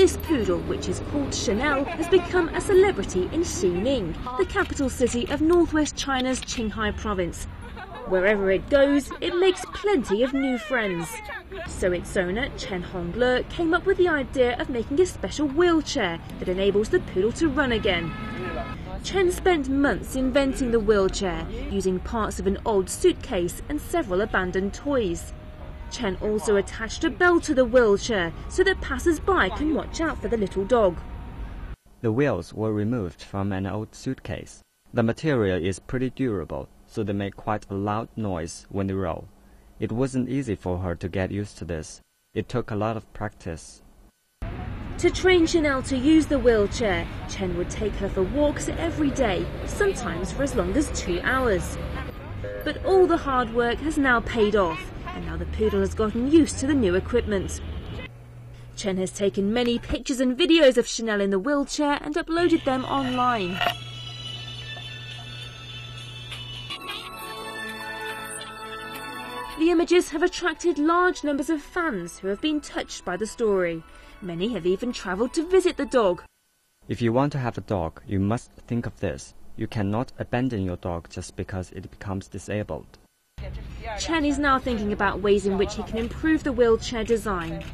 This poodle, which is called Chanel, has become a celebrity in Xining, the capital city of northwest China's Qinghai province. Wherever it goes, it makes plenty of new friends. So its owner, Chen Honggle, came up with the idea of making a special wheelchair that enables the poodle to run again. Chen spent months inventing the wheelchair, using parts of an old suitcase and several abandoned toys. Chen also attached a bell to the wheelchair so that passers-by can watch out for the little dog. The wheels were removed from an old suitcase. The material is pretty durable, so they make quite a loud noise when they roll. It wasn't easy for her to get used to this. It took a lot of practice. To train Chanel to use the wheelchair, Chen would take her for walks every day, sometimes for as long as two hours. But all the hard work has now paid off, and now the poodle has gotten used to the new equipment. Chen has taken many pictures and videos of Chanel in the wheelchair and uploaded them online. The images have attracted large numbers of fans who have been touched by the story. Many have even travelled to visit the dog. If you want to have a dog, you must think of this. You cannot abandon your dog just because it becomes disabled. Chen is now thinking about ways in which he can improve the wheelchair design.